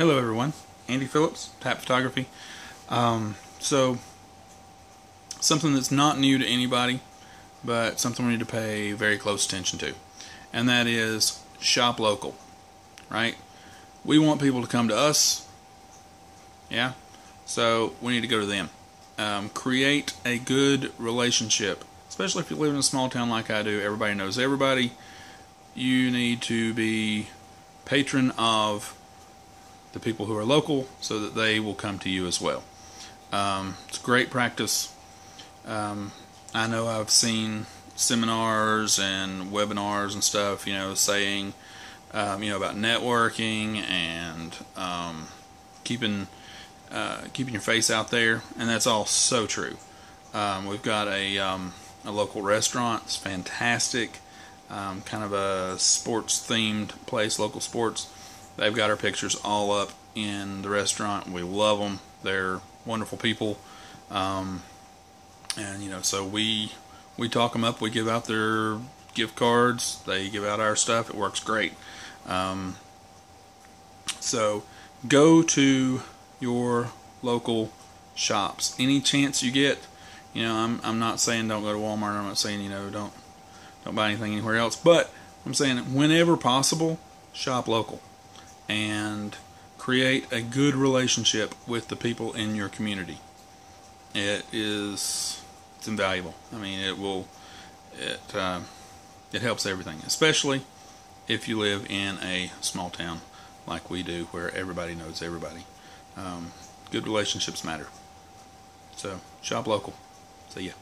Hello, everyone. Andy Philips, Tap Photography. Um, so, something that's not new to anybody, but something we need to pay very close attention to, and that is shop local, right? We want people to come to us, yeah? So, we need to go to them. Um, create a good relationship, especially if you live in a small town like I do. Everybody knows everybody. You need to be patron of the people who are local so that they will come to you as well. Um, it's great practice. Um, I know I've seen seminars and webinars and stuff, you know, saying, um, you know, about networking and um, keeping uh, keeping your face out there, and that's all so true. Um, we've got a um, a local restaurant. It's fantastic. kind of a sports themed place, local sports They've got our pictures all up in the restaurant. We love them. They're wonderful people. Um, and you know, so we we talk them up. We give out their gift cards. They give out our stuff. It works great. Um, so go to your local shops any chance you get. You know, I'm I'm not saying don't go to Walmart. I'm not saying you know don't don't buy anything anywhere else. But I'm saying whenever possible, shop local and create a good relationship with the people in your community. It is it's invaluable. I mean, it will it uh, it helps everything, especially if you live in a small town like we do, where everybody knows everybody. Um, good relationships matter. So shop local. See ya.